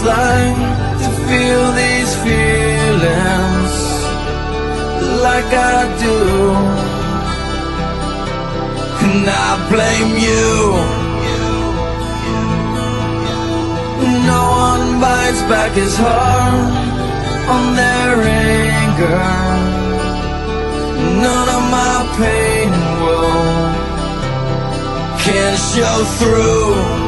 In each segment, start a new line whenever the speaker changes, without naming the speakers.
It's to feel these feelings like I do. And I blame you. No one bites back his heart on their anger. None of my pain woe can show through.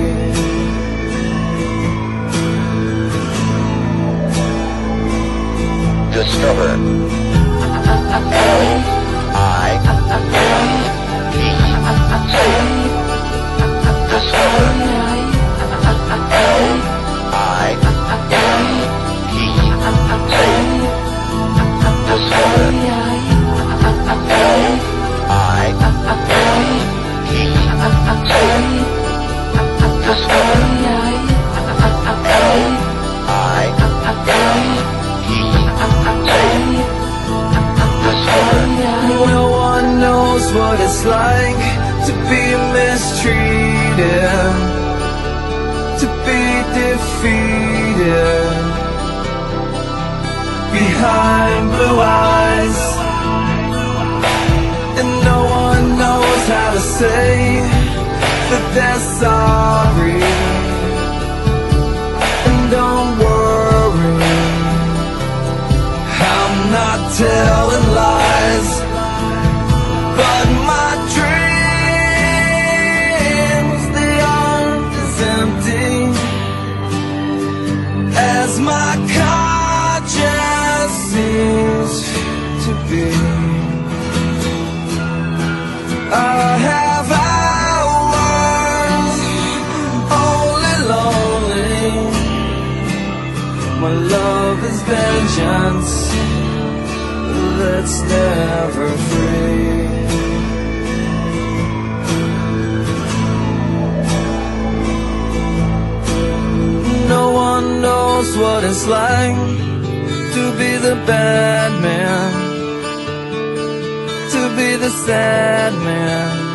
No one knows what it's like to be mistreated, to be defeated behind blue eyes. As my conscience seems to be. I have hours only lonely. My love is vengeance that's never free. Knows what it's like to be the bad man, to be the sad man